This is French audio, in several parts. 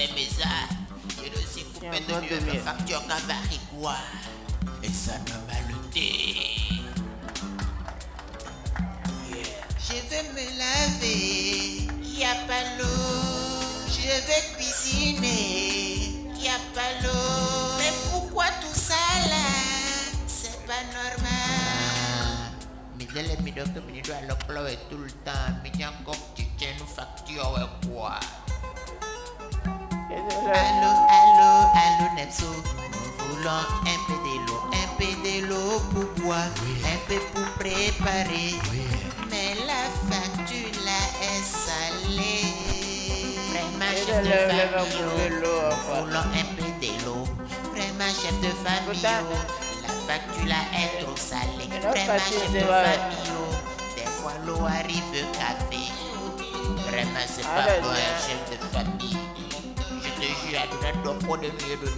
et ça. Il aussi coupé de mieux facture quoi. Et ça normalité. Yeah. Je vais me laver, y a pas l'eau. Je vais cuisiner, y a pas l'eau. Mais pourquoi tout ça là? C'est pas normal. Mais elle est mis donc mais doit le pleurer tout le temps. Mais encore tu tiens une facture quoi Allô, allô, allô Nepso. Nous voulons un peu de l'eau, un peu de l'eau pour boire, un peu pour préparer. Mais la facture là est salée. Vraiment chef de famille, nous voulons un peu de l'eau. Vraiment chef de famille, Putain. oh. la facture là est trop salée. Vraiment chef de famille, oh. des fois l'eau arrive café. Vraiment c'est pas Arrête, bon hein. chef de famille. Mieux de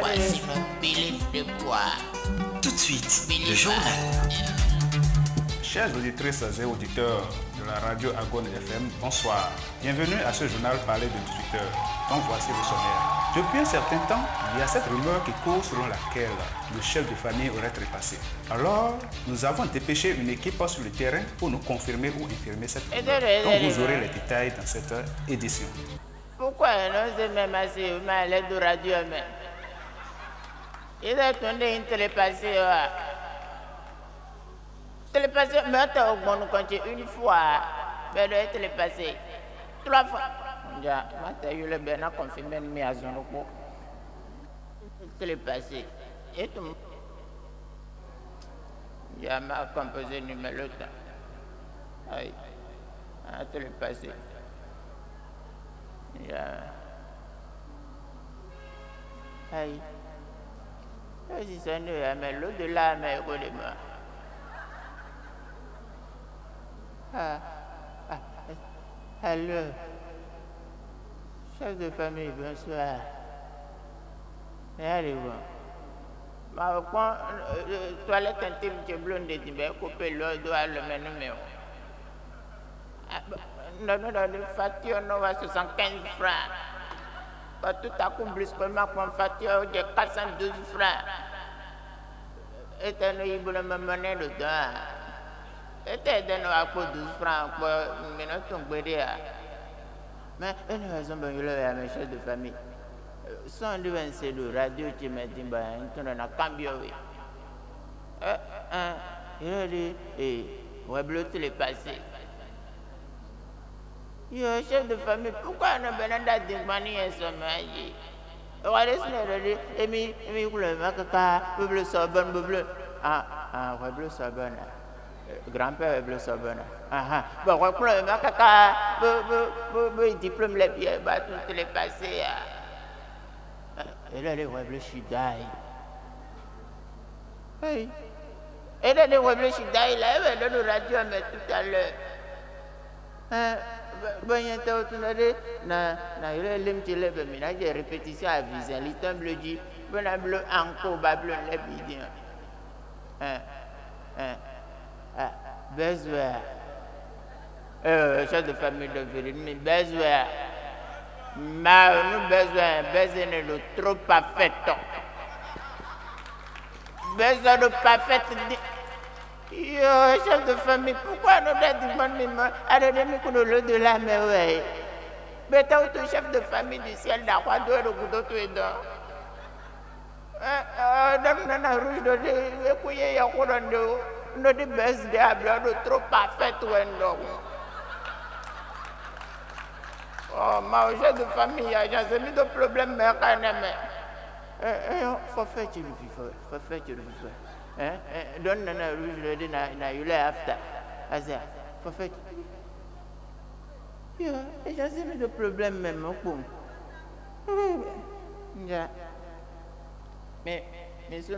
voici de bois. Tout de suite, le journal. Chers auditrices et auditeurs de la radio Agone FM, bonsoir. Bienvenue à ce journal parlé de 18 heures. Donc voici le sommaire. Depuis un certain temps, il y a cette rumeur qui court selon laquelle le chef de famille aurait trépassé. Alors, nous avons dépêché une équipe sur le terrain pour nous confirmer ou infirmer cette rumeur. Donc vous aurez les détails dans cette édition. Pourquoi non c'est même assez mal l'aide de radio mais Il a tourné une télépassée. Télépassée, mais on compte une fois. Mais elle est télépassée. Trois fois. Ja, mata eu le bien à confirmer une mise à zone. Télépassée. Et tout. M'a composé numéro. Aïe. Ah, télépassée. Ya. Aïe. Si ça ne est mais l'au-delà, mais moi. Ah. Ah. Allô. Chef de famille, bonsoir. Allez-vous. Ma quand toilette intime, tu es blonde, tu vas couper l'eau, doit le même numéro. Ah, bah, Non, non, non, le facture, non, va 75 francs. Quand tout à coup, brusquement, mon facture de 412 francs. Et tu as eu le même monnaie dedans. Et donné à quoi 12 francs bédé. Mais, une raison, ben, il est à mes chefs de famille. Sans lui, le radio, tu m'as dit, ben, tu n'en as cambio, oui. Euh, il a dit, et, ouais, bleu, tu l'es passé. Yo, chef de famille, pourquoi on a besoin et sommeil Regardez ce a dit. Emi, emi, coule, ma caca, bleu sabon, bleu. Ah, ah, ouais, bleu. Grand-père, bleu sabon. Ah, ah. Bon, bleu, bleu, bleu, diplôme, les pieds, bah, tout les passé. Et là, les bleu, chidai. Oui. Et là, les bleu, chidai, là, il y a le radio, mais tout à l'heure. Hein, banyak tahu tu nade na na ile lim chile be mina je répétition à viser li tam bleu di bona bleu anko ba bleu le hein hein ah bezwa euh chef de famille de Vérine mais bezwa ma nous besoin besoin de trop parfait besoin de parfait Yo, chef de famille, pourquoi nous Arrêtez-moi qu'on le de la mer, ouais. Mais t'as autre chef de famille du ciel le tout est dans. Dame nana rouge de de couiller ya couronne de no de baisse de de trop parfait ou un. Oh, ma chef de famille, j'ai mis de problème, mais quand même. Eh, eh, faut faire tu le faut faire le. Yule after. Asa, faut faire. Yo, et j'ai mis de problème même. Ya. Mais mais ce.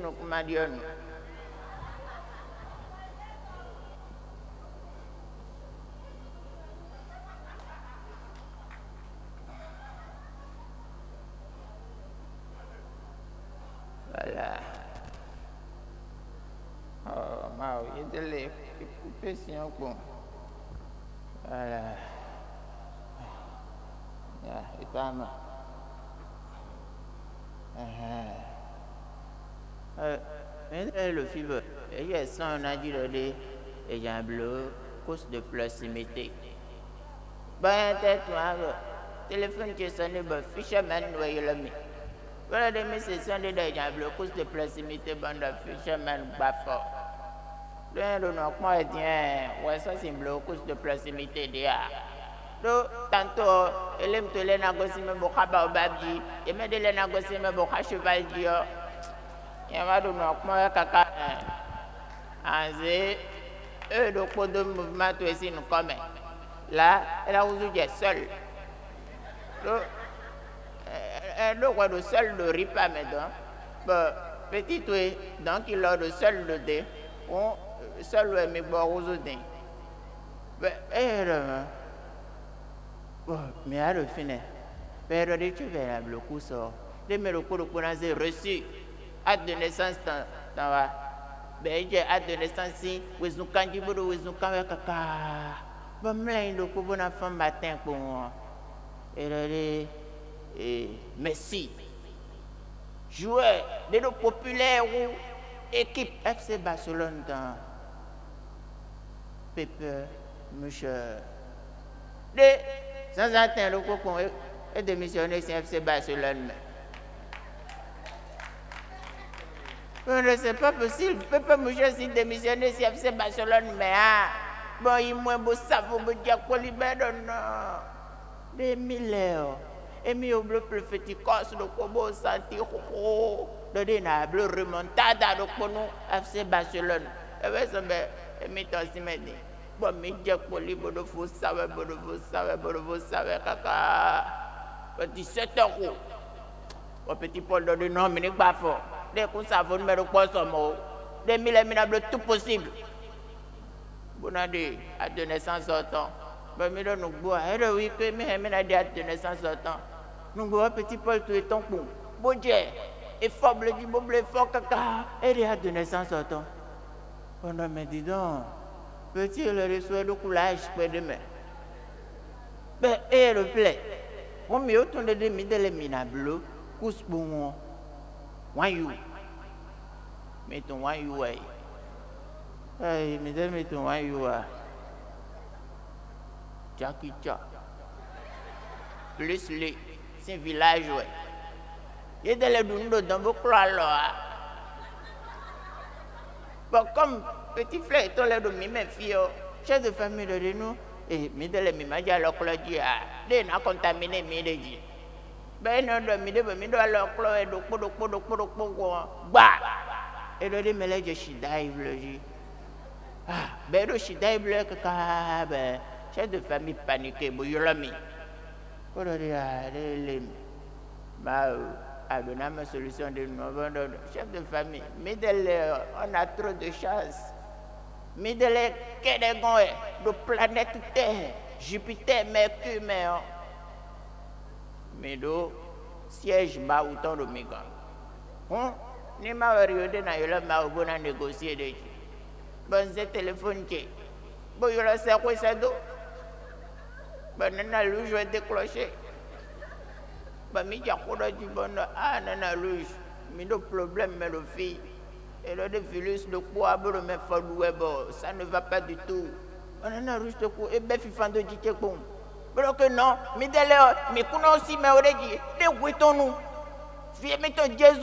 Voilà. Oh, il. Mais le fibre, il y a ça, on a dit le et j'ai un bleu, cause de proximité. Ben, tête, téléphone qui sonne, ben, fisherman, voyez le mi. Voilà des messages de déjà bleu, cause de proximité, bande de fisherman, bafo. Le donc, moi, bien, ouais, ça, c'est bleu, cause de proximité, déjà. Donc, tantôt, elle aime les mais de les mais bon, cheval, donc, moi, kaka, anze, eux, donc, pour deux mouvements, toi, ici, nous, comme, là, elle a doit le seul de ripa maintenant. Bon, petit oui, donc il a le seul de dé. Seul ouais, mais bon, aux autres. Ben, eh, là, bon, mais à le final, ben, regardez, tu verras le coup sort. Les mais le coup connaisser reçu. Acte de naissance, dans la. Ben, j'ai acte de naissance, si, nous kanji, kanji, kaka. Bon, mais le coup, pour moi. Et Messi, joueur de nos populaires ou équipe FC Barcelone dans Pepper, monsieur. De, sans attendre le cocon et démissionner sur FC Barcelone. Mais c'est pas possible. Pepper, monsieur, si démissionner Barcelone, mais ah, bon, il moins beau non. Des milliards et mi au bleu le kobo santi ho de na bleu remontada kono FC Barcelone e e mi to si me ni bo mi je poli bo do fo sawe bo do fo sawe bo do fo sawe kaka. Petit 7 euros o petit Paul do de non mi ni gba fo. De kun sa fo numéro po so mo. De mille mi na bleu tout possible bonade à de naissance autant ben mi do nu gbo e do wi pe mi he mi na de à de naissance autant nous voyons petit Paul tout est ton coup. Bon Dieu, et faible du bon blé fort caca, et a de naissance. On a dit donc, petit le reçoit le coulage près de moi. Ben, et le plaît. Met autant de demi de les minables, cousse pour moi. One you? Mettons one you way. Hey, mesdames, mettons one you are. Jackie Chan. Plus les c'est village ouais. Il y a des gens dans beaucoup là. Bon, comme petit frère, mi à contaminé mi de dit. Ben non de mi de mi de l'oclo et de podo podo podo podo ba. Et de me les je suis d'ailleurs dit. Ah, ben chef de famille paniqué, bon yolami. Pour dire, les bah, à solution de chef de famille. Mais on a trop de chance. Mais de les de planète Terre, Jupiter, Mercure, mais mais do siège bas autant de migrants. Hum, ni ma regardé na yola ma obona négocier de chi. Bon, c'est téléphone qui. Bon, yola c'est quoi ça do? Bon, nana louche va déclencher. Bon, mi ja koda du bon, ah, nana louche. Mi do problème, mais le fille. Et le de de quoi, mais faut ça ne va pas du tout. Nana louche de quoi, et ben, de dit bon. Bon, que non, mi kuno aussi, mais on dit, de ouiton nous. Fie mi ton Jésus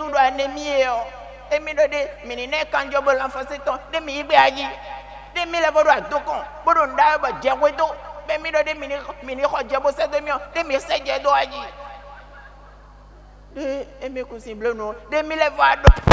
et mi do de, mi ne kan jobo l'enfant, c'est ton, de mi ibe aji. De mi le vodo a dokon, bodo nda ba jengweto, bẹ́ẹ̀ mi lọ́dẹ mi ní mi ní kọjá bó sẹ́dọ̀ mi ọ́ dé mi sẹ́jẹ̀ dọ́ ayé. Dé èmi kò sí blé nu dé mi lẹ́ fọ́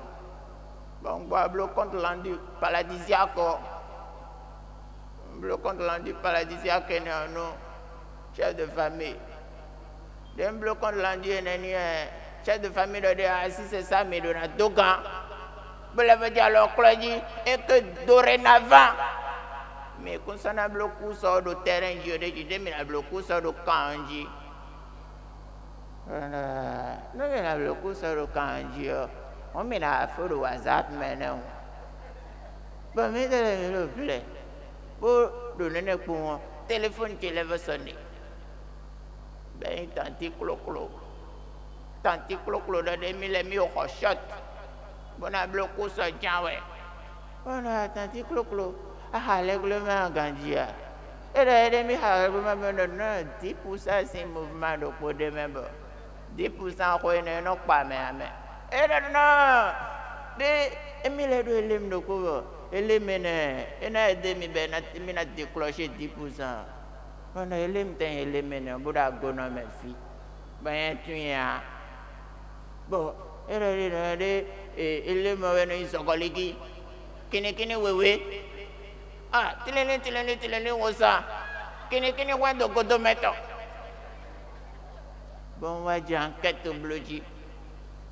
Bon, bois bloc contre l'endu paradisiaque. Bloc contre l'endu paradisiaque, non, chef de famille. D'un bloc contre l'endieu, nani, chef de famille de c'est ça, mais de la dogan. Vous l'avez dit alors, Claudie, et que dorénavant, mais quand ça n'a bloqué sur le terrain, dis, je mais la bloqué sur le. Non, mais la bloqué sur le kanji. On met la au hasard maintenant. Bon, mais s'il vous plaît, pour donner pour moi, téléphone qui lève sonner. Ben, tanti clo-clo. Tanti clo-clo de 2000 et mis au shot. Bon, a bloqué sur le ouais. Bon, tanti clo-clo. Ah, règlement Gandia. Et là, il y a un règlement de 10% c'est mouvement de pour des membres. 10% quoi, non, pas, mais, non. De, Emile do elim do ko elim ne ena demi be na mina décrocher 10%. Ona elim ten elim ne buda gono me fi. Ben tuya. Bo era ri de elim we no isogoligi. Kini kini wewe. Ah, tilele tilele tilele wosa. Kini kini wando godometo. Bon wa jan ketu bloji.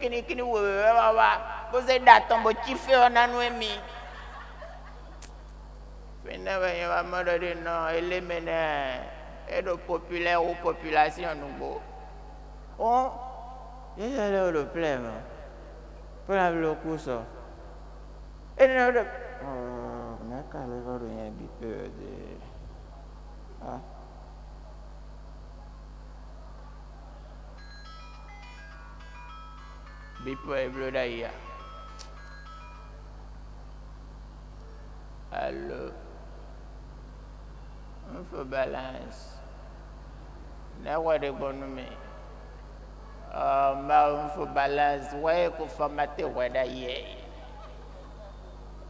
kini kini wewe wa wa. Bose da tombo tsi fe ɔna nu emi. Fene be ye wa me ɖe ɖe nɔ ele me ne eɖo populaire wo population nugbo o yeye ɖe wo ɖo ple me? Ƒe la blo ku sɔ. Ene ɖe ɔɔ ne ka le va ɖo nye bi pe de ah. Bipo eblo da ya. Allô. On fait balance. Na wa de bonu me. Ah, ma on fait balance. Ouais, ko formate wa da ye.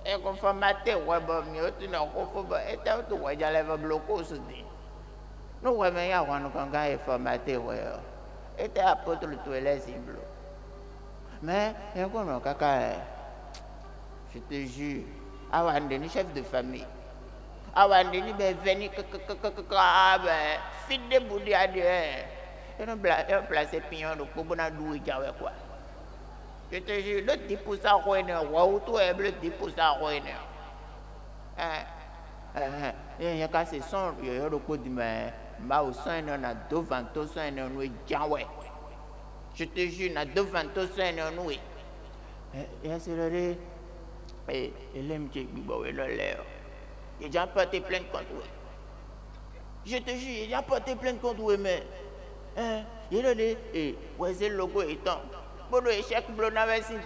E ko formate wa ba mi o tu na ko fo ba e ta tu wa ja le va bloko su di. No wa me ya wa no kan ga e formate wa. E ta apotre tu ele simblo. Mais, caca. Je te jure. Awandeni, chef de famille. Awandeni, ben, veni, ben, fit de Dieu. Et on place pignon de Kobona Doui Jawe, quoi. Je te jure, le 10% ruiné, waouh, tout est le 10% ruiné. Hein? Il y a qu'à ce son, il y a le coup de ma, ma au son, on a deux ventes, son, on est Jawe. Je te jure, na deux ventes sont nous. Et c'est le et l'aime qui bibo et le l'air. Il a porté plainte contre eux. Je te jure, il a porté plainte contre eux, mais hein, il a dit, ouais, c'est le logo étant. Pour le échec,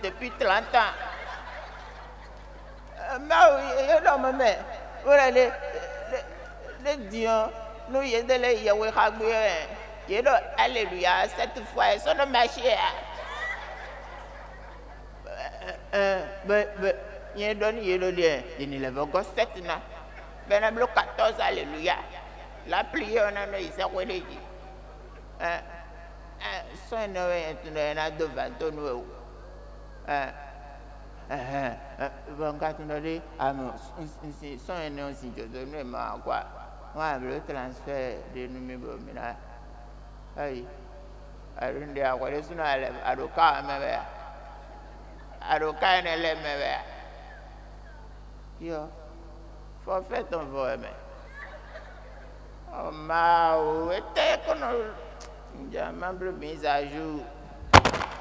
depuis 30 ans. Mais oui, il a mais voilà les les dieux, nous y est de Hagoué. You know, alléluia, cette fois, son nom marché. Mais, mais, il y a donné, il y a donné, il y a donné, 7 na. Ben, a 14, alléluia. La prière, on a eu, ça, on a. Son nom est, a devant ton dit, son nom, le transfert de numéro. ai arin da akwai suna a doka a mebe a doka ne le mebe yo fo fe ton fo eme o oh, ma oh, o ete kono nja mambre mise à jour.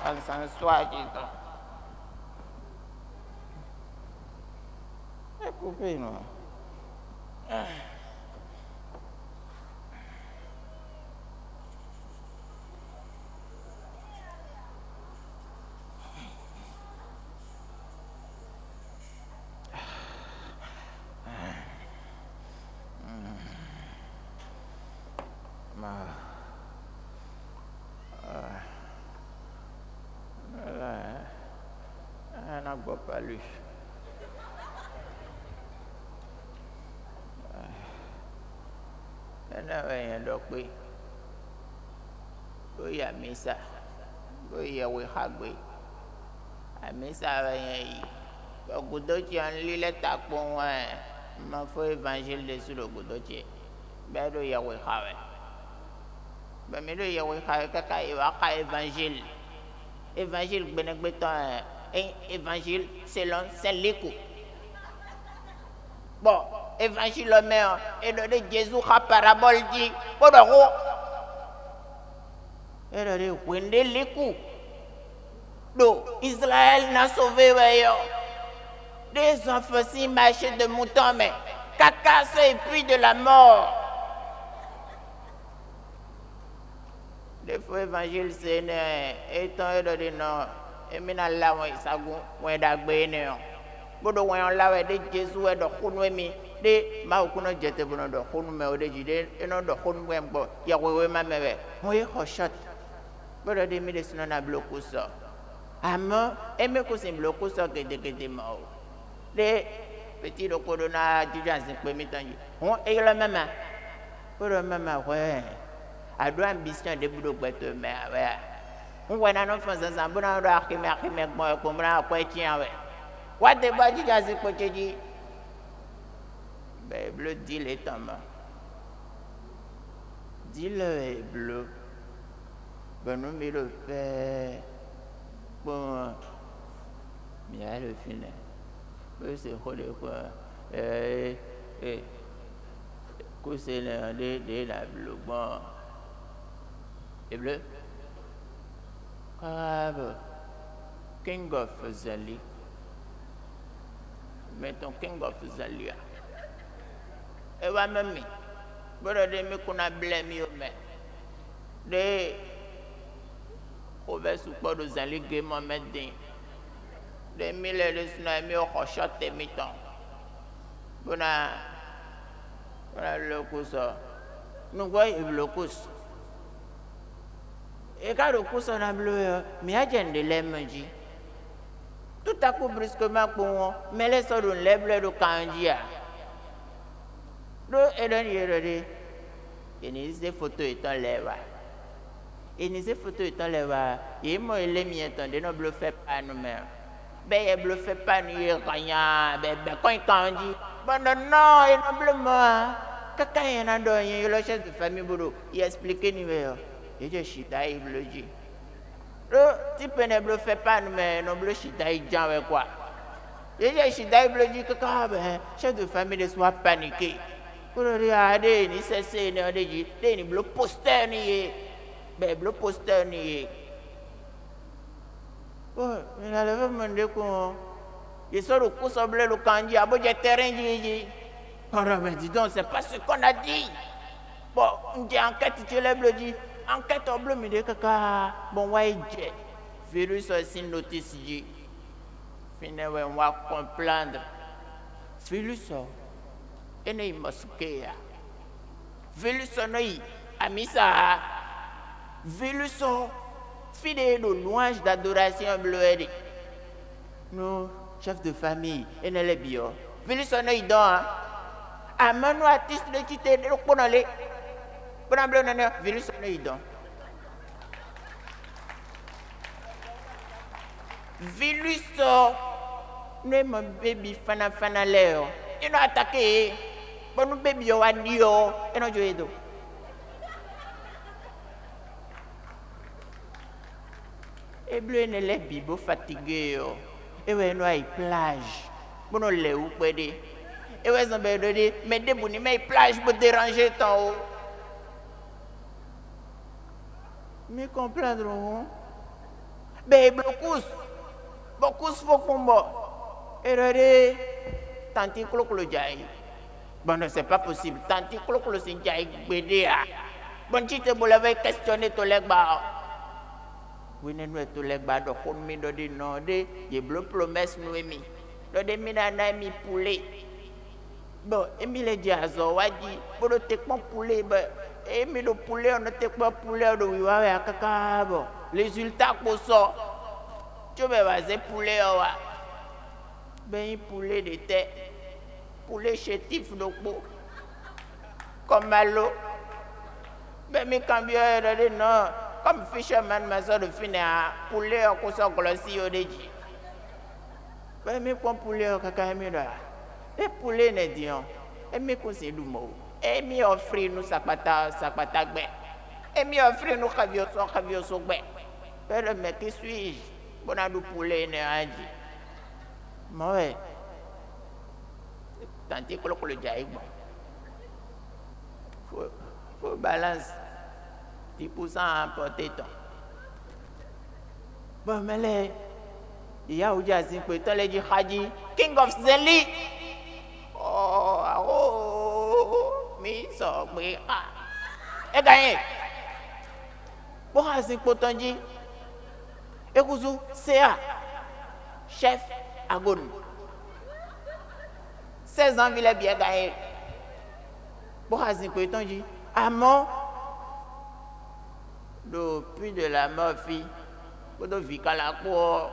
En san soir qui ton e coupé non ah. bopp à lui nínú àwọn èèyàn lọ pé lóyè àmísà lóyè ẹwẹ hàgbé àmísà àwọn èèyàn yìí ògùdókye ń lé lẹ́tà kpọ̀ wọn ẹ̀ mọ fún evangelist lọ ògùdókye bẹ́ẹ̀ ló yẹ wẹ̀ hàwẹ̀ bẹ́ẹ̀ mi ló yẹ wẹ̀ hàwẹ̀ kẹ́kẹ́ ìwà ká evangel evangel gbẹnẹgbẹtọ̀ ẹ̀. Évangile selon sẹ́lẹ̀kù bon évangile mɛ o eɖɔ ɖe jesu xa parabole kpɔɖɔ ko eɖɔ ɖe wende liku ɖo israël na sauvé des enfants si marché de mouton mais kaka se puis de la mort. De fo évangile se ne etɔn eɖɔ ɖe nɔ emina la wɔn isagun wɔn ɖagbe ne o. Kpɔɖɔ wɔn la wɛ ɖe jesu wɛ ɖɔ kunu mi de mawu kuna jete bono dɔ xonu mɛ o de dzi de eno dɔ xonu wɛm gbɔ yawoe ma mɛ wɛ mo ye xɔ shɔt gbɔdɔ de mi de sinɔ na bloku sɔ ame eme ko si bloku sɔ gedegede ma o. De peti do ko do na dzidzɔ azikpe mi tɔn dzi ho eyɔlɔ mɛma gbɔdɔ mɛma wɛ ado ambition de budo gbɛtɔ mɛ awɛ ń wɛ nanɔ fɔ zanzan bona do axime axime gbɔn ekpɔ bona akɔ etsi awɛ wa de ba dzidzɔ azikpe tse dzi bleu dit les tamas. Dis-le est bleu. Ben nous mais le. Bon. Bien le final. Ben c'est quoi de quoi? Eh, eh. Quoi c'est le de de la. Et Carabe. King of Zali. Mettons King of Zalia ewa memi gbɔdɔ ɖe mi kuna blɛ mi o mɛ ɖe o bɛ sukpɔ do zali ge mɔ mɛ den ɖe mi le ɖe suna mi o xɔ sɔ te mi tɔn bona bona lokusɔ nugbɔ iblokus eka do kusɔ na blo yɔ mia dze ŋde le me dzi tout à coup brusquement kpo ŋɔ mɛ lɛ sɔ do lɛ blɛ do kan dzia ɖo eɖɔ ni yɛrɛ ɖe yenise foto etɔn lɛ wa yenise foto etɔn lɛ wa yi mɔ ele miɛtɔn de no blo fɛ pa nu mɛ bɛ yɛ blo fɛ pa nu ye kanya bɛ bɛ kɔn kan dzi bɔnɔ nɔ yɛ no blo mɔ kaka yɛ na dɔ yɛ yɔlɔ chef de famille bolo yɛ expliqué ni bɛ dze si ta yi blo dzi ɖo tipe ne blo fɛ pa nu mɛ no blo si ta yi wɛ kɔa yɛ dze si ta yi blo dzi kaka bɛ chef de famille de soit paniqué. Kúrò rí adé ní sẹ́sẹ́ ní ọdẹ yìí dé ní blo poster ní ye bẹ́ẹ̀ blo poster ní ye. ó ìrìnàlẹ́ fẹ́ mọ̀ ní kún ọ ìsọ̀rọ̀ kó sọ́bílẹ̀ ló kàn jí abójẹ tẹ́rẹ́ yíyí ọ̀rọ̀ mais dis donc c'est pas ce qu'on a dit. Bon ǹjẹ́ enquête tí lẹ́ blo enquête ọ̀blo mi dé kaka bon wáyé jẹ virus ọ̀sí notice yìí finewẹ̀ wá comprendre. Virus ọ̀ ene yi mosquée vilusɔ no yi amisa vilusɔ fi de do louange d'adoration bleuɛ de no chef de famille ene le biɔ vilusɔ no yi dɔn a ame no artiste de ti te do kpɔnɔ le vilusɔ no yi dɔn vilusɔ ne ma bebi fanafana lɛ yɔ ino atake ye bɔnu bebi yɔ wa di yɔ eno dzo ye do eblo ene lɛ bi bo fatigue yɔ ewɔ eno ayi plage bono le wu kpɛ de ewɔ zɔn bɛ do de yi plage bo mi comprendre o bɛ eblo kus bɔ kus fo kun bɔ ero de tanti kolokolo dzayi bon non c'est pas possible. Tanti kolokolo si dzayi gbede a bon ti te ɛfɛ questionner to lɛ gba oui ne nu to lɛ gba dɔ ko mi dɔ de promesse dɔ de mi poulet. Bon le di azɔ wa di bolo te kpɔn poulet bɛ emi do poulet ɔno te kpɔn poulet do wiwa wɛ kaka bɔ résultat sɔ tso bɛ wa ze poulet Ben poulet de. Poulet chétif d'eau. Comme malo. Ben mi cambio de non. Comme fisherman ma soeur de fine à poulet au coussin glossi au déji. Ben mi kon poulet kaka poulet ne dion. E mi mo. E mi offrir nous sapata sapata gbe. E mi offrir nous kavio so kavio so gbe. Ben le mec qui suis-je? Bon a du poulet ne aji. Moi, tante kolo kolo jai bon. Faut, faut balance 10% à emporter ton. Bon, mais là, il y a où j'ai peu temps les Haji, King of Zeli. Mi so gbe ah. E gagné. Bon, azin potanji. Ekuzu, CA, chef Agon. 16 ans, il est bien gagné. Bon, azin potanji. Amon, depuis de la mort, fille, pour de vika la cour,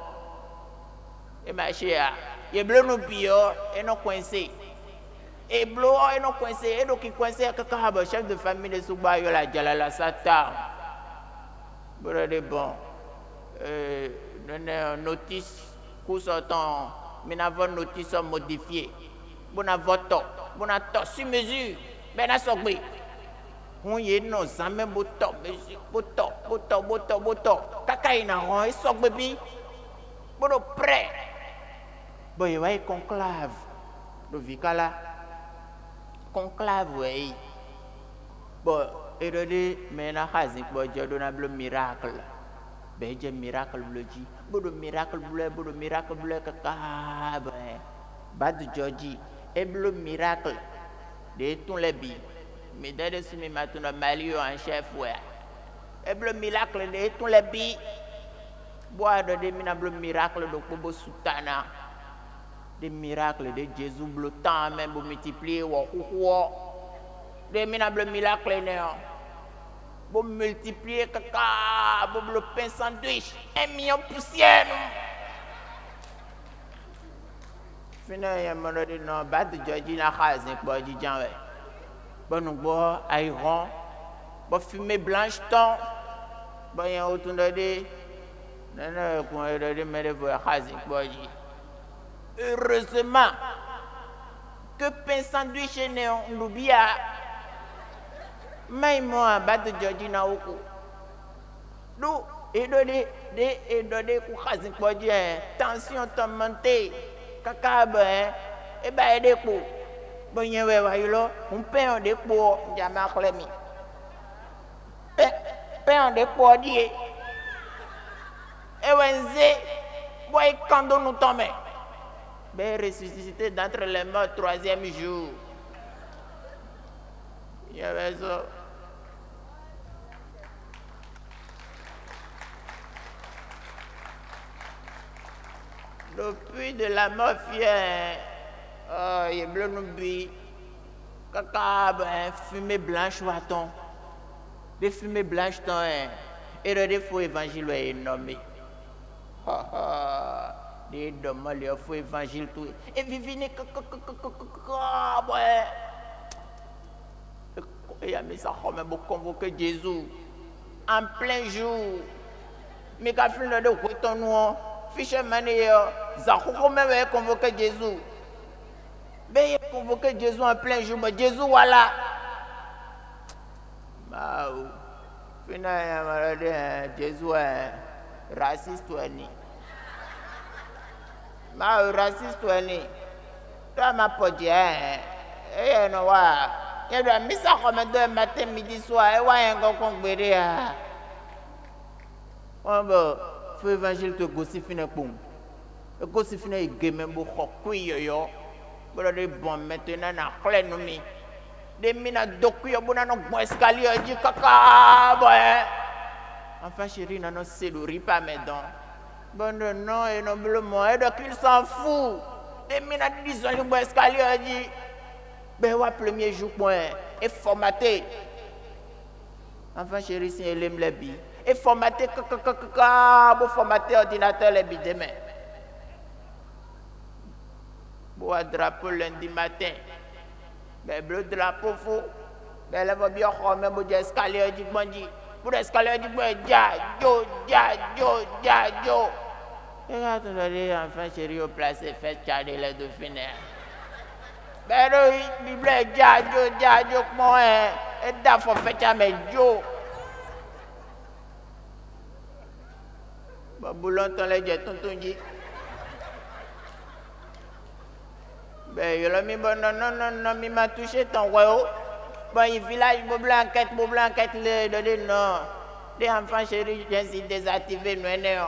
et ma chère, il bleu nous pire, et non coincé. Et bleu, et non coincé, et donc qui coincé, que quand chef de famille de Souba, il a déjà la satan. Bon, de bon. Euh, une notice, coup sortant, mais n'avons notice modifiée. Bon, avons tort, bon, tort, sur mesure, ben, à sortir wọn yé nọ zame bótọ bẹsí bótọ bótọ bótọ bótọ kaka yìí nà hàn ẹ sọgbẹ bí gbọdọ prẹ bọyì wáyé conclave lòvikala conclave wẹ̀yì bọ erede mẹ́ná hazi jẹ́ dọ́nà blo miracle. Bẹ́ẹ̀ jẹ́ miracle blo dzi gbọdọ miracle blo gbọdọ miracle blo kaka bẹ́ẹ̀ bàdùjọ́ dzi ẹ blo miracle. De tún lẹ bi. Mi da de sumi ma tuna mali en chef ouais. E blo miracle de tun le bi. Boa do de mina miracle bo sutana de miracle de jésus blo temps même bo multiplier wo ko de mina blo miracle ne bo multiplier kaka bo blo pain sandwich un million poussière na khazin ji bon fumée blanche ton des nana des voir hazi boji heureusement. Que pain sandwich ne on l'oublia mais moi bas de joji na oko do et de de de et de de ko hazi boji tension ton monté kaka ben e ba e de ko bóyá wẹ wáyé lọ ń pẹ́yàn dé po ọ ìjàmbá kọlẹ̀ mi pẹ́yàn dé po ọ díye ewé ń zé bóyá kando nu tọ́ ressuscité d'entre les morts troisième jour yẹ bẹ sọ. Depuis de la mort Oh, il est bleu. Kaka, ben, fumée blanche, watton. Des fumées blanches, ton. Et le défaut évangile est nommé. Ha ha. Dommages, il faut évangile tout. Et vivine. Et mis ça comme pour convoquer Jésus. En plein jour. Mais quand il de retour noir, fisherman, ça a même convoqué Jésus. Il a convoqué Jésus en plein jour. Mais Jésus, voilà. Bah, finalement, Jésus est raciste ou ni. Bah, raciste ou ni. Toi, ma pote, hein. Eh, non, wa. Il doit mettre ça comme deux matin, midi, soir. Et ouais, un gars qu'on gbéré. Oh, bon. Faut évangile te gossi fine poum. Gossi fine, il game, bon, kui yo yo. bolo de bon maintenant na kle no mi de mina doku yo bona no bon escalier ji kaka boy enfin chérie na no selu ripa mes dents bon non et bleu moi et donc il s'en fout de mina disons le bon escalier ji ben wa premier jour point et formaté enfin chérie si elle aime les bi et formaté kaka bo formaté ordinateur les bi demain Bois drapeau lundi matin. Ben, bleu drapeau fou. Ben, là, va bien, on même pour escalier du bandit. Pour escalier du bandit, ja, jo, ja, jo, ja, jo. Et quand on a dit, enfin, chérie, au place, fait charger les dauphines. Ben, oui, Bible, ja, jo, ja, jo, comment, hein. Et d'abord, fait charger, jo. Bah, boulon, ton lait, tonton dit. Ben, il a mis, bon, non, non, non, non, il m'a touché ton royaume. Bon, il village, bon, blanquette, bon, blanquette, le, le, non. Les enfants chéris, j'ai ainsi désactivé, nous, non.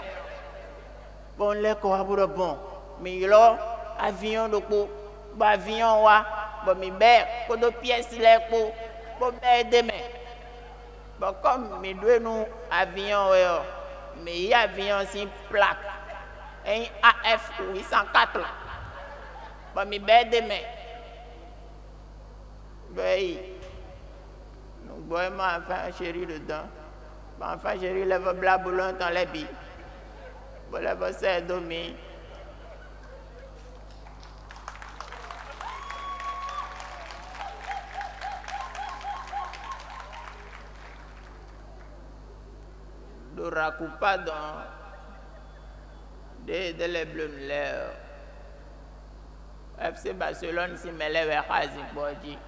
Bon, les quoi, pour le bon. Mais a, avion, de coup, bon, avion, wa, bon, mais ben, pour de pièces, il est pour, bon, ben, demain. Bon, comme, mais deux, nous, avion, ouais, mais il y a avion, c'est plaque. Un AF 804, là. Bon, mais ben, demain. Ben, nous voyons enfin chéri dedans. Bon, enfin chéri, lève bla boulon dans les billes. Lève ça dormir. Le raccoupa dans des les bleus l'air. FC Barcelone si mêlé vers Hazik Bodji.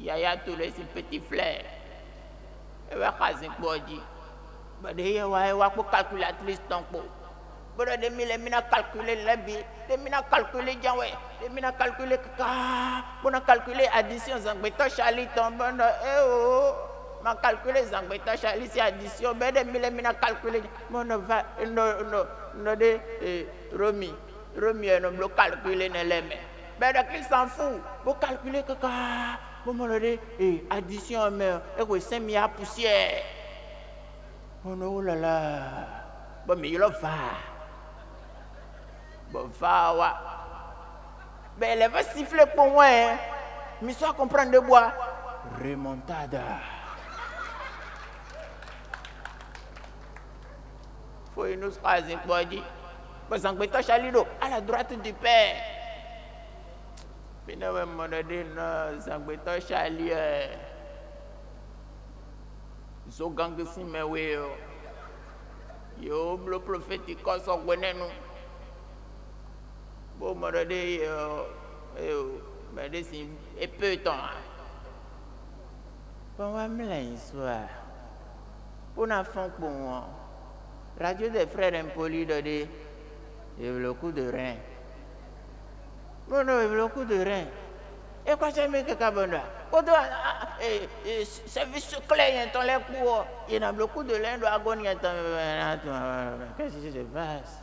Yaya Touré si petit frère. Et vers Hazik Bodji. Bah de yé wa wa pour calculatrice ton po. Bodo de mille mina calculer lebi, de mina calculer janwe, de mina calculer kaka, bona calculer addition zangbeto chali ton bon eh oh. Ma calculer zangbeto chali si addition, be de mille mina calculer. Mon va no no no de eh, Romy. Romy no blo calculer ne leme. Ben de qui s'en fout. Vous calculer que de eh addition et que 5 milliards poussière. Oh non oh là là. Bon mais il va. Bon va wa. Ben elle va siffler pour moi. Hein. Mais soit comprendre de bois. Remontada. Faut nous phraser pour dire. Bazangbeto Chalido, à la droite du Père. Pina wè mwanda de nan zangwe to chalye. Eh. Zo gangi si mè wè yo. Yo blo profetiko so gwenen nou. Bo mwanda de yo. Yo mwanda si epè ton an. Pon wè mwen la yiswa. Pon a fonk pon wè. Radio de frère impoli do de. Yo vlo kou de ren. A le coup de quand c'est mis que Kabonda, service secret, il y a il y a le coup de rein, il y a Qu'est-ce qui se passe?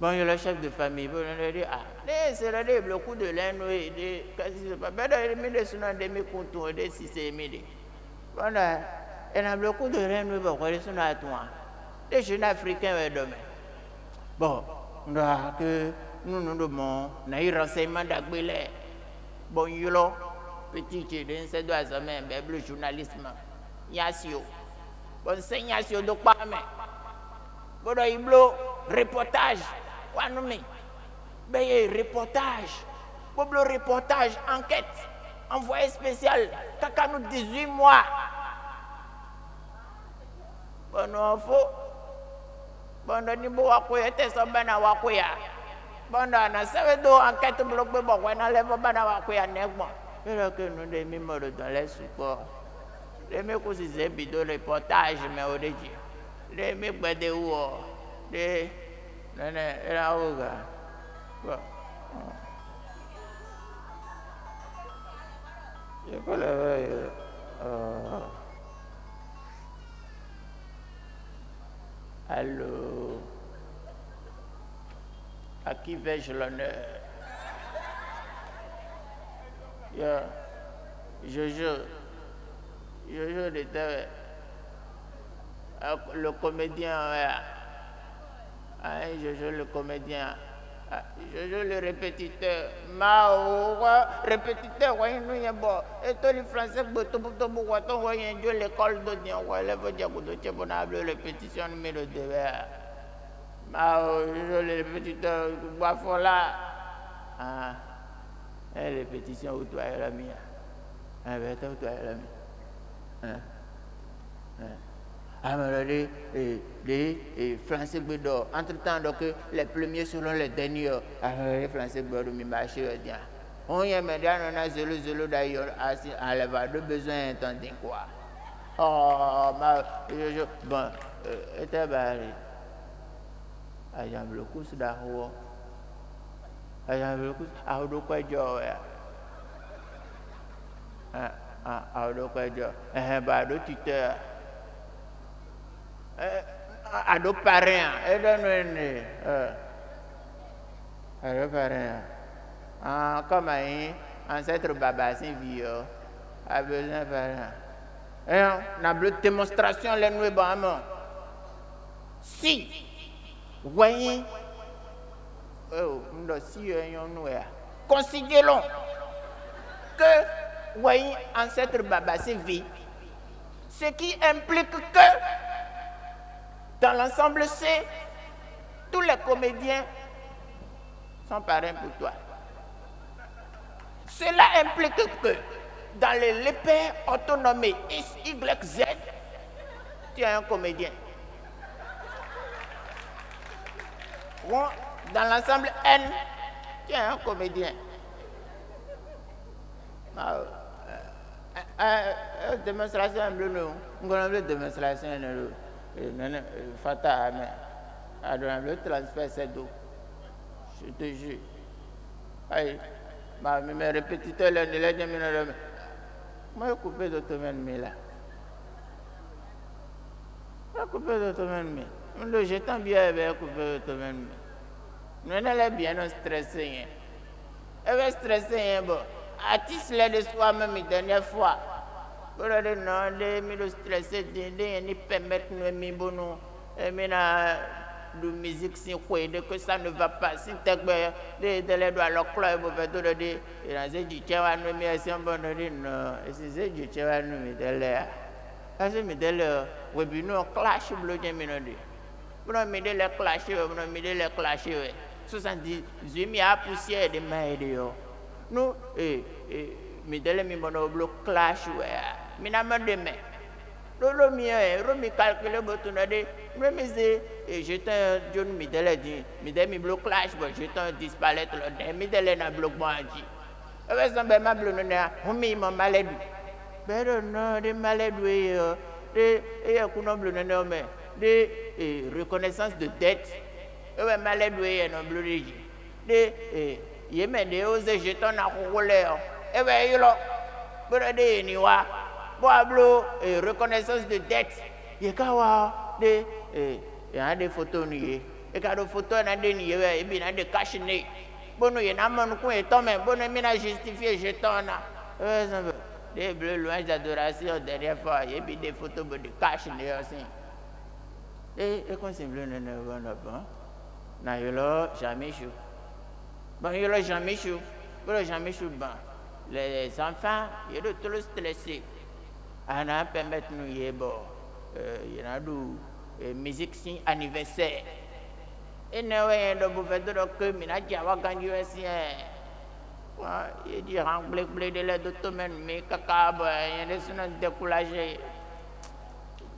Bon, il y a le chef de famille, bon, il a dit, ah, c'est le coup de rein, qu'est-ce qui se passe? Ben, il y a mis son demi-compte, il y a si c'est mis. Bon, il y a le coup de rein, il y a son toi. Les jeunes africains, demain. Bon, nga que nous nous demandons, na eu renseignement d'agbélé. Bon, petit chidin, c'est doit se mettre, le journalisme. Yasio. Bon, c'est Yasio de quoi, mais. Bon, il blo, reportage. Wanumi. Ben, reportage. Le reportage, enquête. Envoyé spécial. Kaka nous 18 mois. Non, faut. bondo ni bo bondo na sewe do enquête blo pe bo na le bo bana wakuya negbo pero que nous de mi modo dans les supports de me ko si ze bido reportage me o de ji de me gbede wo de nene era oga bo Yo ko le euh Allô à qui vais-je l'honneur? Yeah. Jojo, Jojo était le comédien. Ah, hein, joue le comédien. Ah, je joue le répétiteur. Mao, répétiteur, nous y Et toi, les Français, l'école de Dieu, répétition numéro 2. Ah, euh, les petites euh, là. Ah, et les petits sont où toi et la mia. Ah, ben, toi, toi et la mia. Hein? Hein? Ah, mais les, les, les, Français entre-temps, donc, euh, les premiers seront les derniers. Ah, les Français Bédor, mais marché, bien. On y est maintenant, on a zéro, zéro d'ailleurs, ah, à l'avoir de besoin, entendez quoi. Oh, ma, je, je, bon, euh, était barré. Ah, j'aime le coup, c'est d'accord. Ah, j'aime le coup, ah, on doit quoi, Joe, ah, ah, ah, on doit quoi, Joe, eh, bah, le tuteur. ado parrain eɖe nu ene ado parrain ah comme aí ancêtre babasi vieux a besoin parrain eh na bleu démonstration le nu ba mo si voyez oh considérons que voyez ancêtre babasi vie ce qui implique que dans l'ensemble, c'est tous les comédiens sont parrains pour toi. Cela implique que dans les l'épée autonomie X, Y, Z, tu es un comédien. Dans l'ensemble N, tu es un comédien. Ah, euh, euh, euh, démonstration bleu, non. On démonstration bleu. Nana fata ame adona le transfert c'est d'eau je te jure. Ayi ma mi me répétiteur le ne le moi je coupé d'automne mi là. Moi coupé d'automne mi le jetant bien ben coupé d'automne mi nous ne le bien non stressé hein. Elle va stresser hein bon. Artiste de soi même dernière fois Bora de non de mi do stressé de de ni permettre nous mi de musique si de que ça ne va pas. Si t'es de de et dans ce du tchèwa nous mi est bon de c'est ce du tchèwa nous mi parce que mi de là we bi no clash bloqué mi de bon mi de le mi de le clash 78 mi a de mai de yo nous et mi de le mi bono bloc clash ouais mina me deme lolo mi e ro mi calculer botu na de me mi se e jeton jon mi dele di mi de mi blo clash bo jeton disparaître lo de mi dele na blo e be san be ma blo no na hu mi mo maledu be do no de maledu e yo de e ya ku no blo me de reconnaissance de dette e be maledu e no blo de ji de e ye me de o ze jeton na ko le e be yo lo bro de ni wa Boablo, eh, reconnaissance de dette. Il y a des il y a des photos nié. Il y a des photos na des nié et bien des cash né. Bon il y a mon coin et toi même bon mais na justifié jeton na. Des bleus loin d'adoration dernière fois et puis des photos de cash aussi. Et et quand c'est bleu ne ne va pas. Na yolo jamais chou. Bon yolo. Bon jamais chou bon. Les enfants, ils sont trop stressés ana permettre nous y bon il y a du musique si anniversaire et ne ouais do bu dit remblé blé de la domaine mais kaka ba il y a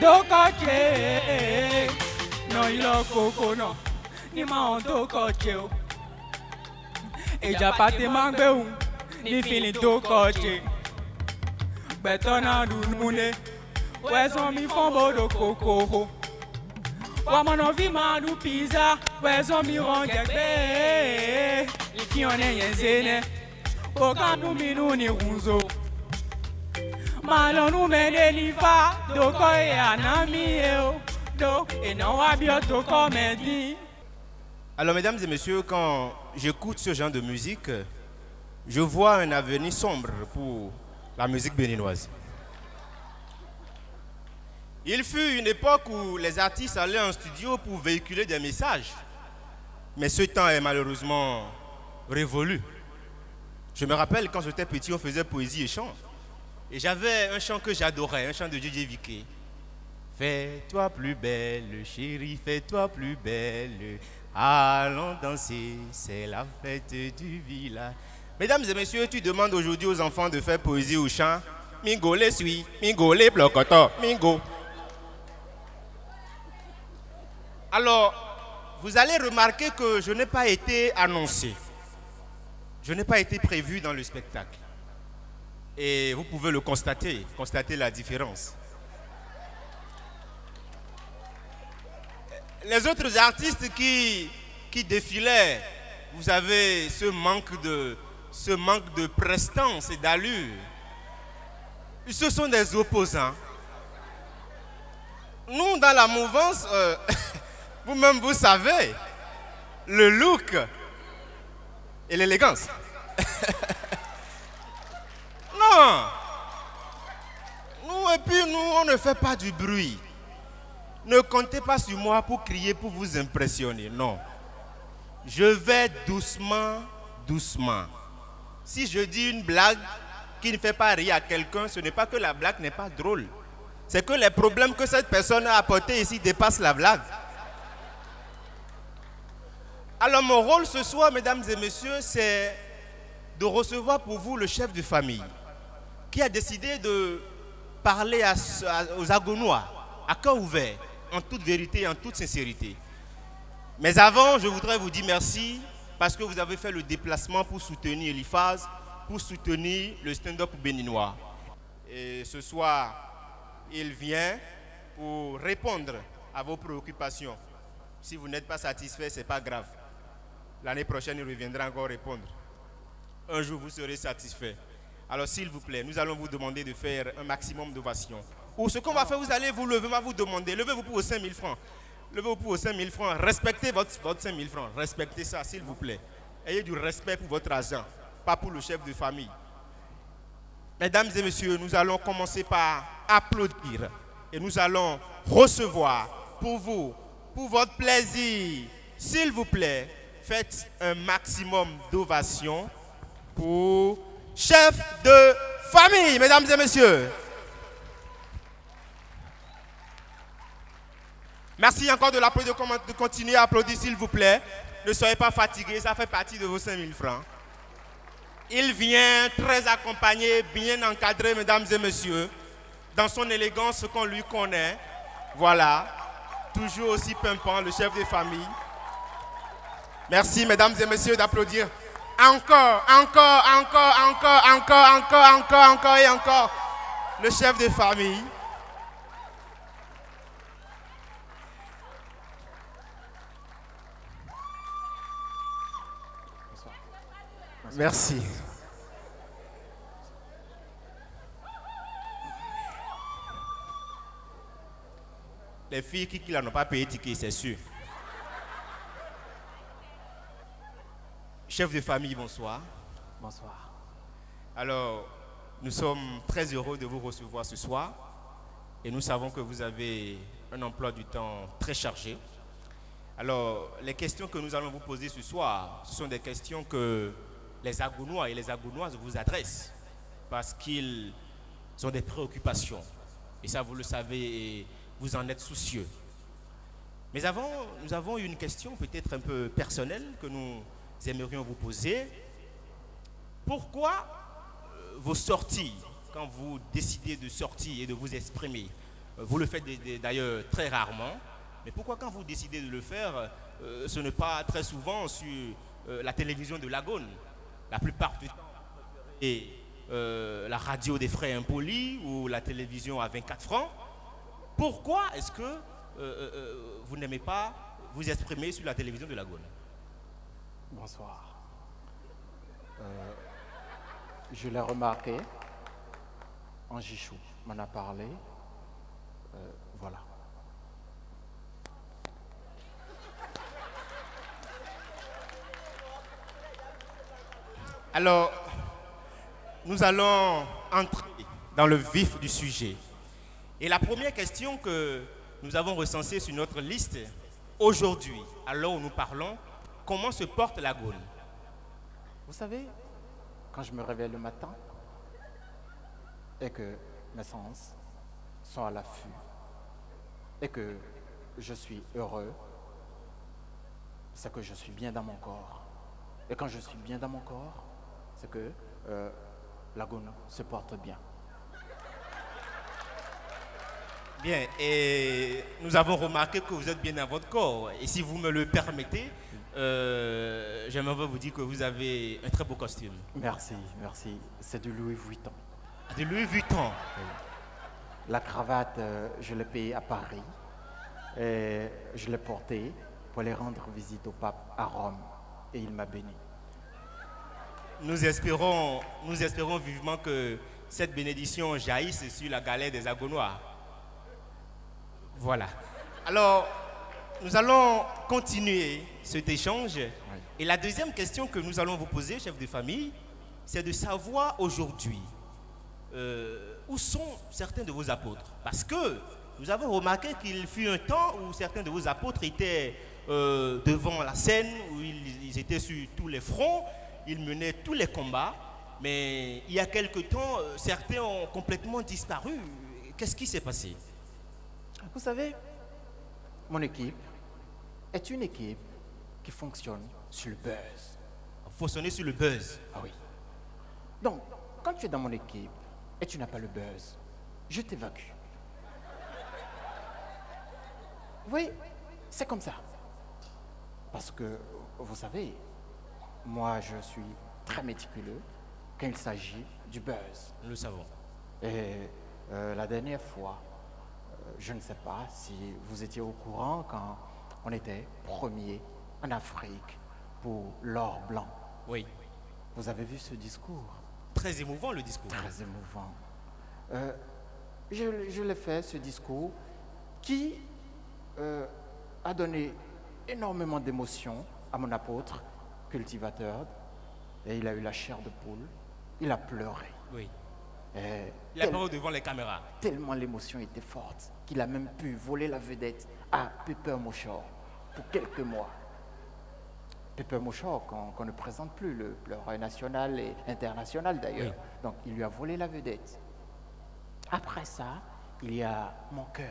doko che, no ilo koko no, ni ma on doko che o. Eja pate mangbe un, ni feeling doko che. Better na do mune. Where's on me from Bodo Coco? Woman of him, man, do pizza. Where's on me on get bay? If you on a zene, Boka do me no ni unzo. E e e. Alors, mesdames et messieurs, quand j'écoute ce genre de musique, je vois un avenir sombre pour la musique béninoise. Il fut une époque où les artistes allaient en studio pour véhiculer des messages. Mais ce temps est malheureusement révolu. Je me rappelle quand j'étais petit, on faisait poésie et chant. Et j'avais un chant que j'adorais, un chant de DJ Vicky. Fais-toi plus belle, chérie, fais-toi plus belle. Allons danser, c'est la fête du village. Mesdames et messieurs, tu demandes aujourd'hui aux enfants de faire poésie ou chant. Mingo les suit, mingo les blocoto, mingo. Alors, vous allez remarquer que je n'ai pas été annoncé. Je n'ai pas été prévu dans le spectacle. Et vous pouvez le constater, constater la différence. Les autres artistes qui, qui défilaient, vous avez ce manque de, ce manque de prestance et d'allure. Ce sont des opposants. Nous, dans la mouvance, euh, vous-même, vous savez, le look et l'élégance. non. Nous, et puis nous, ne fait pas du bruit. Ne comptez pas sur moi pour crier, pour vous impressionner. Non. Je vais doucement, doucement. Si je dis une blague qui ne fait pas rire à quelqu'un, ce n'est pas que la blague n'est pas drôle. C'est que les problèmes que cette personne a apportés ici dépassent la blague. Alors mon rôle ce soir, mesdames et messieurs, c'est de recevoir pour vous le chef de famille qui a décidé de parler aux Agonois à cœur ouvert, en toute vérité et en toute sincérité. Mais avant, je voudrais vous dire merci parce que vous avez fait le déplacement pour soutenir l'IFAS, pour soutenir le stand-up béninois. Et ce soir, il vient pour répondre à vos préoccupations. Si vous n'êtes pas satisfait, ce n'est pas grave. L'année prochaine, il reviendra encore répondre. Un jour, vous serez satisfait. Alors, s'il vous plaît, nous allons vous demander de faire un maximum d'ovations. Ou ce qu'on va faire, vous allez vous lever, on va vous demander. Levez-vous pour vos 5 000 francs. Levez-vous pour vos 5 000 francs. Respectez votre, votre 5 000 francs. Respectez ça, s'il vous plaît. Ayez du respect pour votre argent, pas pour le chef de famille. Mesdames et messieurs, nous allons commencer par applaudir. Et nous allons recevoir pour vous, pour votre plaisir, s'il vous plaît, faites un maximum d'ovations pour chef de famille, mesdames et messieurs. Merci encore de de continuer à applaudir, s'il vous plaît. Ne soyez pas fatigués, ça fait partie de vos 5000 francs. Il vient très accompagné, bien encadré, mesdames et messieurs, dans son élégance qu'on lui connaît. Voilà, toujours aussi pimpant, le chef de famille. Merci, mesdames et messieurs, d'applaudir. Encore, encore, encore, encore, encore, encore, encore, encore et encore. Le chef de famille. Merci. Les filles qui, qui n'ont pas payé ticket, c'est sûr. Chef de famille, bonsoir. Bonsoir. Alors, nous sommes très heureux de vous recevoir ce soir et nous savons que vous avez un emploi du temps très chargé. Alors, les questions que nous allons vous poser ce soir, ce sont des questions que les Agounois et les Agounoises vous adressent parce qu'ils ont des préoccupations. Et ça, vous le savez et vous en êtes soucieux. Mais avant, nous avons une question peut-être un peu personnelle que nous aimerions vous poser. Pourquoi euh, vos sorties, quand vous décidez de sortir et de vous exprimer, euh, vous le faites d'ailleurs très rarement, mais pourquoi quand vous décidez de le faire, euh, ce n'est pas très souvent sur la télévision de Lagone La plupart du temps, et la radio des frais impolis ou la télévision à 24 francs. Pourquoi est-ce que vous n'aimez pas vous exprimer sur la télévision de Lagone Bonsoir. Euh, je l'ai remarqué. Angichou m'en a parlé. Euh, voilà. Alors, nous allons entrer dans le vif du sujet. Et la première question que nous avons recensée sur notre liste aujourd'hui, alors où nous parlons, comment se porte la Gaule? Vous savez, quand je me réveille le matin et que mes sens sont à l'affût et que je suis heureux, c'est que je suis bien dans mon corps. Et quand je suis bien dans mon corps, c'est que euh, la Gaule se porte bien. Bien, et nous avons remarqué que vous êtes bien dans votre corps. Et si vous me le permettez, euh, j'aimerais vous dire que vous avez un très beau costume. Merci, merci. C'est du Louis Vuitton. De Louis Vuitton. La cravate, euh, je l'ai payée à Paris. Et je l'ai portée pour aller rendre visite au pape à Rome. Et il m'a béni. Nous espérons, nous espérons vivement que cette bénédiction jaillisse sur la galère des Agonois. Voilà. Alors, nous allons continuer cet échange. Et la deuxième question que nous allons vous poser, chef de famille, c'est de savoir aujourd'hui euh, où sont certains de vos apôtres? Parce que nous avons remarqué qu'il fut un temps où certains de vos apôtres étaient euh, devant la scène, où ils, ils étaient sur tous les fronts, ils menaient tous les combats. Mais il y a quelque temps, euh, certains ont complètement disparu. Qu'est-ce qui s'est passé? Vous savez, mon équipe est une équipe qui fonctionne sur le buzz. Fonctionner sur le buzz. Ah oui. Donc, quand tu es dans mon équipe et tu n'as pas le buzz, je t'évacue. Oui, c'est comme ça. Parce que, vous savez, moi, je suis très méticuleux quand il s'agit du buzz. Nous le savons. Et euh, la dernière fois, je ne sais pas si vous étiez au courant quand on était premier en Afrique pour l'or blanc. Oui. Vous avez vu ce discours? Très émouvant le discours. Très émouvant. Euh, je je l'ai fait, ce discours, qui euh, a donné énormément d'émotion à mon apôtre, cultivateur, et il a eu la chair de poule, il a pleuré. Oui. Et Il a parlé devant les caméras. tellement l'émotion était forte qu'il a même pu voler la vedette à Pepper Mochor pour quelques mois. Pepper Mochor, qu'on qu'on ne présente plus, le pleureur national et international d'ailleurs. Donc il lui a volé la vedette. Après ça, il y a mon cœur,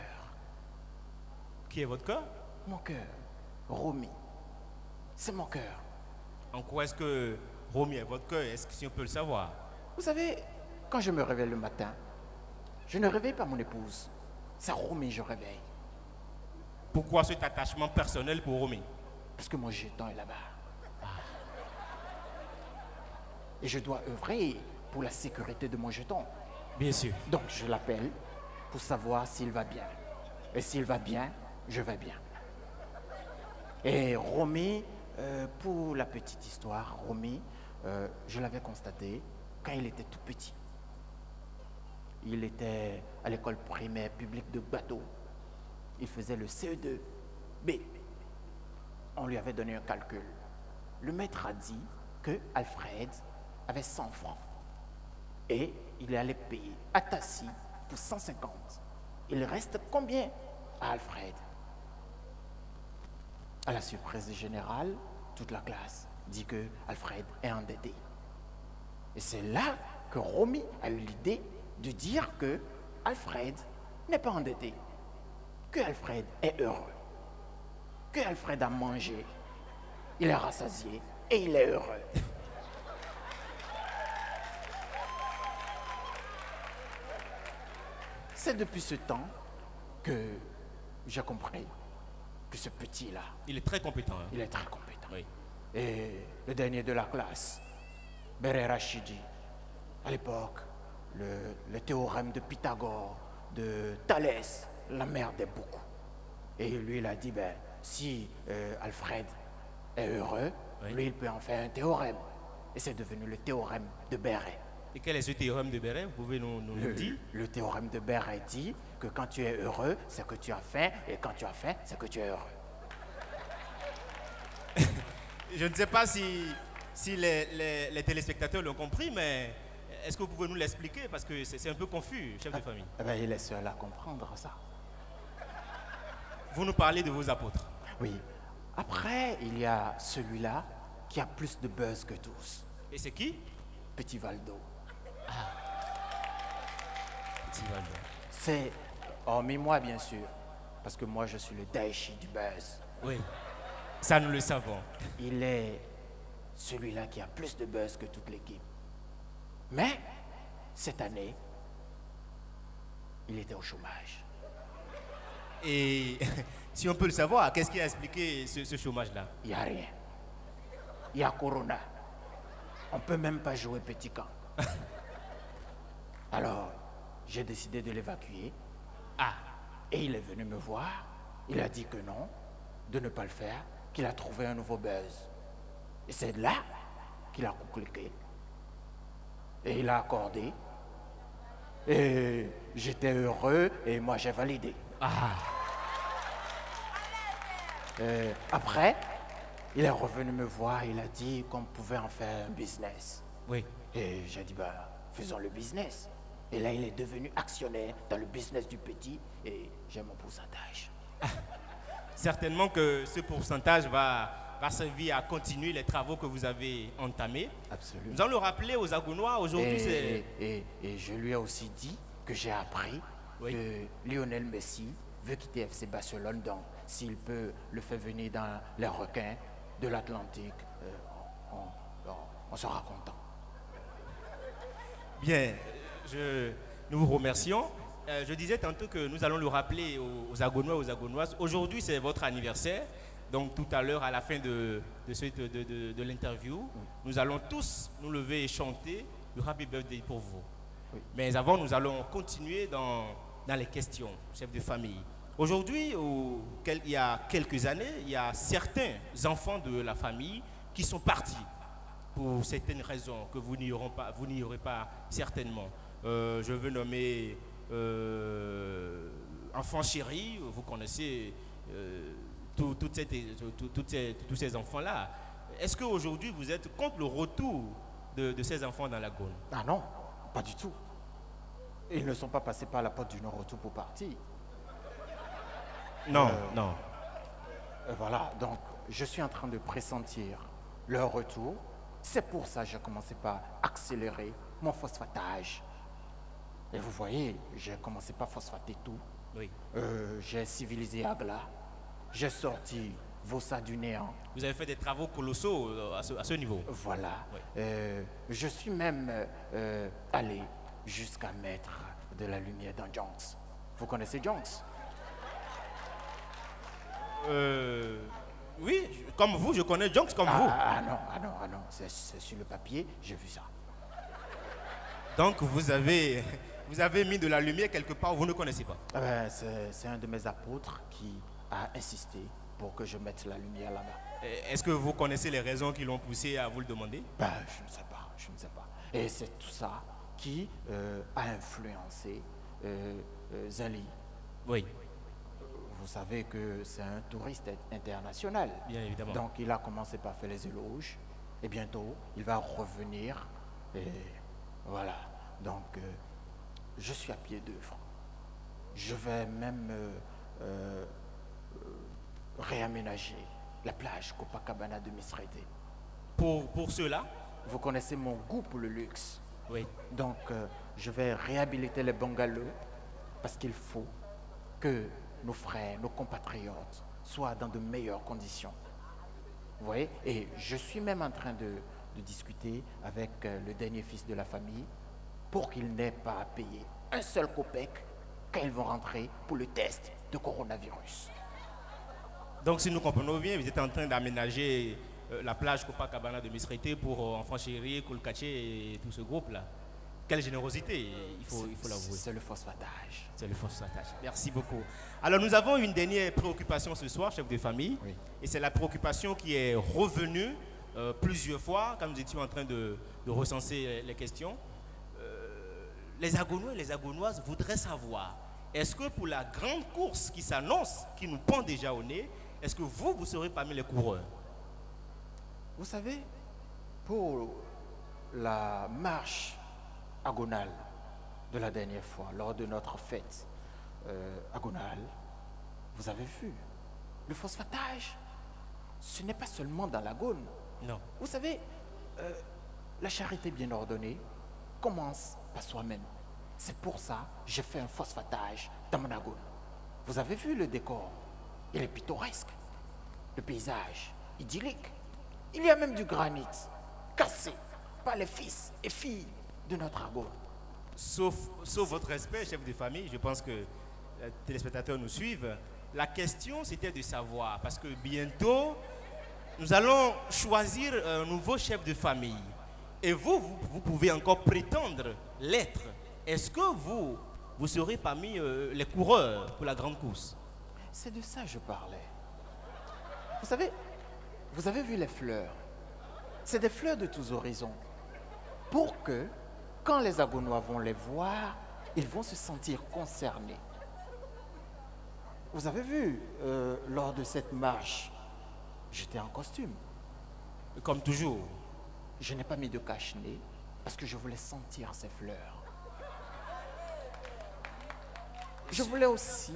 Qui est votre cœur? Mon cœur, Romy. C'est mon cœur. En quoi est-ce que Romy est votre cœur? Est-ce que si on peut le savoir? Vous savez, quand je me réveille le matin, je ne réveille pas mon épouse. C'est Romy que je réveille. Pourquoi cet attachement personnel pour Romy? Parce que mon jeton est là-bas. Et je dois œuvrer pour la sécurité de mon jeton. Bien sûr. Donc je l'appelle pour savoir s'il va bien. Et s'il va bien, je vais bien. Et Romy, euh, pour la petite histoire, Romy, euh, je l'avais constaté quand il était tout petit. Il était à l'école primaire publique de Bateau. Il faisait le CE2 B. On lui avait donné un calcul. Le maître a dit que Alfred avait 100 francs. Et il allait payer à Tassi pour 150. Il reste combien à Alfred? À la surprise générale, toute la classe dit que Alfred est endetté. Et c'est là que Romy a eu l'idée de dire que Alfred n'est pas endetté, que Alfred est heureux, que Alfred a mangé, il est rassasié et il est heureux. C'est depuis ce temps que j'ai compris que ce petit-là, Il est très compétent. hein. il est très compétent. Oui. Et le dernier de la classe, Beret Rachidi, à l'époque, le, le théorème de Pythagore, de Thalès, l'emmerdait beaucoup. Et lui, il a dit, ben, si euh, Alfred est heureux, Oui. lui, il peut en faire un théorème. Et c'est devenu le théorème de Beret. Et quel est ce théorème de Béret? Vous pouvez nous, nous le Le, dire le théorème de Beret dit que quand tu es heureux, c'est que tu as faim, et quand tu as faim, c'est que tu es heureux. Je ne sais pas si si les, les- les téléspectateurs l'ont compris, mais est-ce que vous pouvez nous l'expliquer? Parce que c'est un peu confus, chef de famille. Eh ben, il est seul à comprendre ça. Vous nous parlez de vos apôtres. Oui. Après, il y a celui-là qui a plus de buzz que tous. Et c'est qui? Petit Valdo. Petit Valdo. C'est, hormis moi bien sûr, parce que moi je suis le Daichi du buzz. Oui, ça nous le savons. Il est celui-là qui a plus de buzz que toute l'équipe. Mais, cette année, il était au chômage. Et si on peut le savoir, qu'est-ce qui a expliqué ce, ce chômage-là? Il n'y a rien. Il y a Corona. On ne peut même pas jouer petit camp. Alors, j'ai décidé de l'évacuer. Ah, Et il est venu me voir. Il a dit que non, de ne pas le faire, qu'il a trouvé un nouveau buzz. Et c'est là qu'il a cliqué. Et il a accordé. Et j'étais heureux et moi j'ai validé. Euh, après, il est revenu me voir, il a dit qu'on pouvait en faire un business. oui. Et j'ai dit, bah, faisons le business. Et là, il est devenu actionnaire dans le business du petit et j'ai mon pourcentage. Certainement que ce pourcentage va, va servir à continuer les travaux que vous avez entamés. Absolument. Nous allons le rappeler aux Agounois. Aujourd'hui, Et, c'est. et- et je lui ai aussi dit que j'ai appris Oui. que Lionel Messi veut quitter FC Barcelone, donc s'il peut le faire venir dans les requins de l'Atlantique, euh, on, on- on sera content. Bien, je, nous vous remercions. Euh, je disais tantôt que nous allons le rappeler aux, aux Agonois aux Agonoises. Aujourd'hui, c'est votre anniversaire. Donc, tout à l'heure, à la fin de, de, l'interview, nous allons tous nous lever et chanter le Happy Birthday pour vous. Mais avant, nous allons continuer dans, dans les questions, chef de famille. Aujourd'hui, au- il y a quelques années, il y a certains enfants de la famille qui sont partis pour certaines raisons que vous n'ignorez pas, vous n'ignorez pas certainement. Euh, je veux nommer euh, Enfant Chéri, vous connaissez euh, tout- ces- tout- toutes ces- tous ces enfants-là. Est-ce qu'aujourd'hui vous êtes contre le retour de, de ces enfants dans la Gaule? Ah non, pas du tout. Ils ne sont pas passés par la porte du non-retour pour partir. Non, Euh, non. Euh, Voilà, donc je suis en train de pressentir leur retour. C'est pour ça que j'ai commencé par accélérer mon phosphatage. Et vous voyez, j'ai commencé par phosphater tout. Oui. Euh, j'ai civilisé Agla. J'ai sorti Vossa du néant. Vous avez fait des travaux colossaux euh, à ce, à ce niveau. Voilà. Oui. Euh, je suis même euh, allé jusqu'à mettre de la lumière dans Jonks. Vous connaissez Jonks? Euh, oui, comme vous, je connais Jonks comme ah, vous. ah non, ah non, ah non, c'est sur le papier, j'ai vu ça. Donc vous avez, vous avez mis de la lumière quelque part où vous ne connaissez pas. Ah ben, c'est un de mes apôtres qui a insisté pour que je mette la lumière là-bas. Est-ce que vous connaissez les raisons qui l'ont poussé à vous le demander? Ben, je ne sais pas, je ne sais pas. Et c'est tout ça qui euh, a influencé euh, euh, Zali. Oui. Vous savez que c'est un touriste international. Bien évidemment. Donc il a commencé par faire les éloges. Et bientôt, il va revenir. Et voilà. Donc, euh, je suis à pied d'œuvre. Je vais même euh, euh, euh, réaménager la plage Copacabana de Misrete. Pour, pour cela? Vous connaissez mon goût pour le luxe. Oui. Donc, euh, je vais réhabiliter les bungalows parce qu'il faut que nos frères, nos compatriotes soient dans de meilleures conditions. Vous voyez? Et je suis même en train de, de discuter avec euh, le dernier fils de la famille pour qu'il n'ait pas à payer un seul copec quand ils vont rentrer pour le test de coronavirus. Donc si nous comprenons bien, vous êtes en train d'aménager euh, la plage Copacabana de Misrete pour euh, Enfants Chéris, Koulkaché et tout ce groupe-là. Quelle générosité, il faut il faut l'avouer. C'est le phosphatage. C'est le phosphatage. Merci beaucoup. Alors nous avons une dernière préoccupation ce soir, chef de famille. Oui. Et c'est la préoccupation qui est revenue euh, plusieurs fois quand nous étions en train de, de recenser euh, les questions. Les Agonois et les Agonoises voudraient savoir, est-ce que pour la grande course qui s'annonce, qui nous pend déjà au nez, est-ce que vous, vous serez parmi les coureurs? Vous savez, pour la marche agonale de la dernière fois, lors de notre fête euh, agonale, vous avez vu, le phosphatage, ce n'est pas seulement dans l'agone. Non. Vous savez, euh, la charité bien ordonnée commence par soi-même. C'est pour ça que j'ai fait un phosphatage dans mon agone. Vous avez vu le décor? Il est pittoresque. Le paysage idyllique. Il y a même du granit cassé par les fils et filles de notre agone. Sauf, sauf votre respect, chef de famille, je pense que les téléspectateurs nous suivent. La question, c'était de savoir, parce que bientôt, nous allons choisir un nouveau chef de famille. Et vous, vous, vous pouvez encore prétendre l'être. Est-ce que vous, vous serez parmi euh, les coureurs pour la grande course? C'est de ça que je parlais. Vous savez, vous avez vu les fleurs. C'est des fleurs de tous horizons. Pour que, quand les Agonois vont les voir, ils vont se sentir concernés. Vous avez vu, euh, lors de cette marche, j'étais en costume. Comme toujours. Je n'ai pas mis de cache-nez parce que je voulais sentir ces fleurs. Je voulais aussi,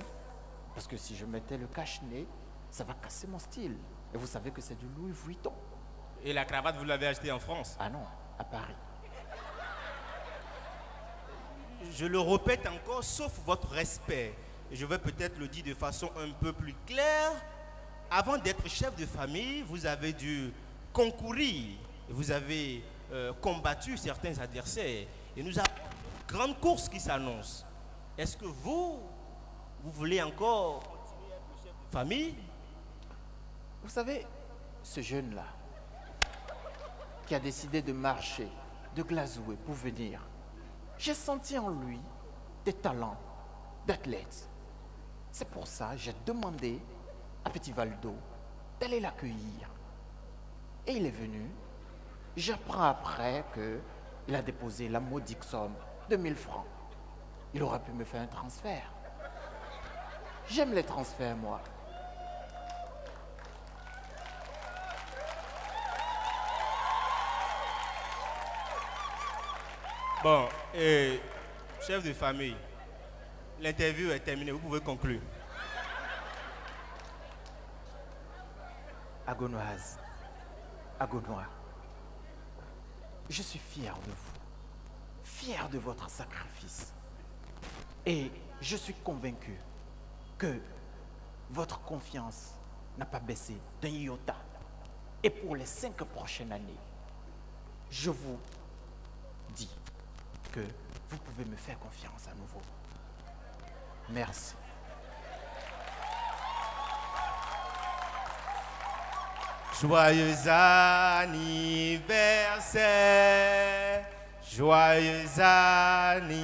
parce que si je mettais le cache-nez, ça va casser mon style. Et vous savez que c'est du Louis Vuitton. Et la cravate, vous l'avez achetée en France? Ah non, à Paris. Je le répète encore, sauf votre respect. Et je vais peut-être le dire de façon un peu plus claire. Avant d'être chef de famille, vous avez dû concourir. Vous avez euh, combattu certains adversaires. Et nous avons une grande course qui s'annonce. Est-ce que vous voulez encore famille? Vous savez, ce jeune-là, qui a décidé de marcher, de glazouer pour venir, j'ai senti en lui des talents d'athlète. C'est pour ça que j'ai demandé à Petit Valdo d'aller l'accueillir. Et il est venu. J'apprends après qu'il a déposé la modique somme de 1000 francs. Il aurait pu me faire un transfert. J'aime les transferts, moi. Bon, et chef de famille, l'interview est terminée, vous pouvez conclure. Agonoise, Agonois, je suis fier de vous, fier de votre sacrifice. Et je suis convaincu que votre confiance n'a pas baissé d'un iota. Et pour les cinq prochaines années, je vous dis que vous pouvez me faire confiance à nouveau. Merci. Joyeux anniversaire, joyeux anniversaire,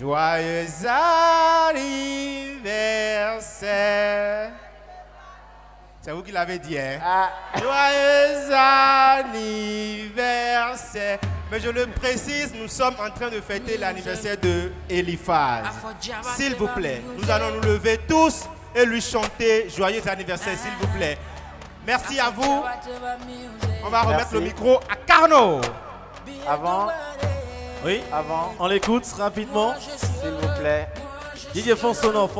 joyeux anniversaire. C'est vous qui l'avez dit, hein? Joyeux anniversaire. Mais je le précise, nous sommes en train de fêter l'anniversaire de Eliphaz. S'il vous plaît, nous allons nous lever tous et lui chanter joyeux anniversaire, s'il vous plaît. Merci à vous. On va remettre Merci. le micro à Carnot. Avant, Oui, avant, on l'écoute rapidement. s'il vous plaît. Didier, fonce sonore,